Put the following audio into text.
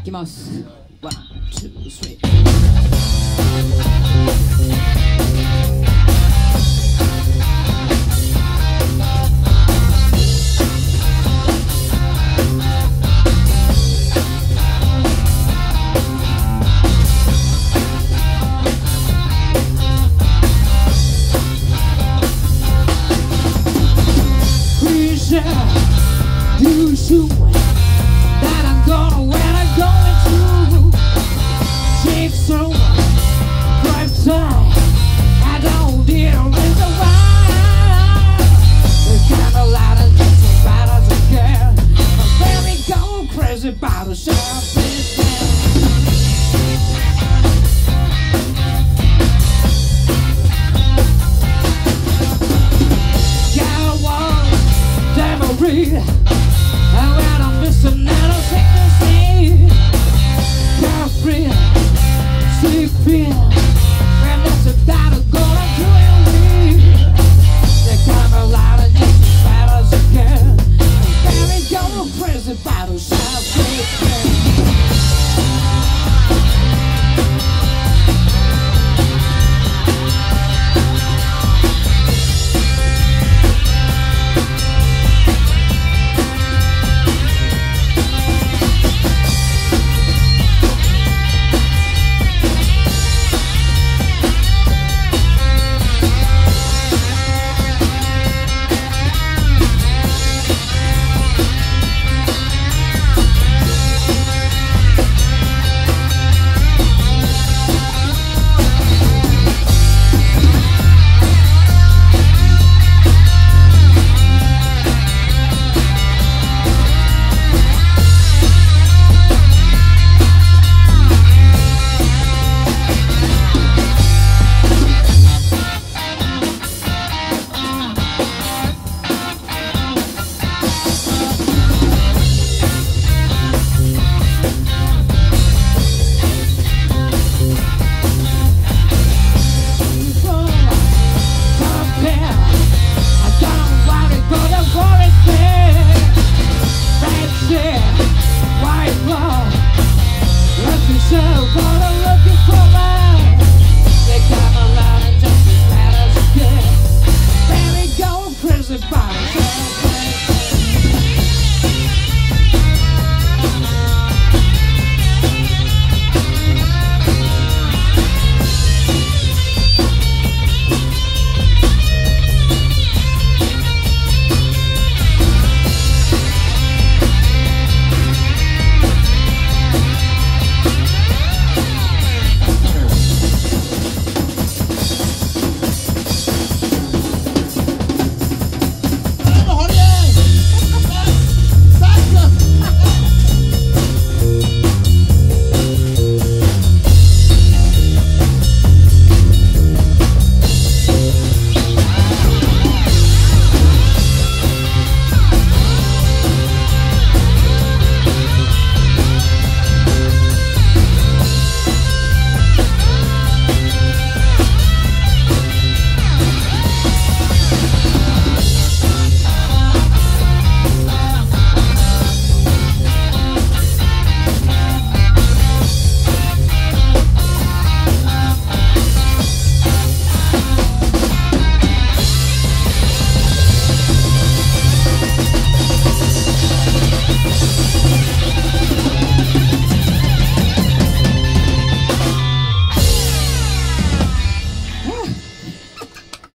いきます。ワン、ツー、スリー。sabe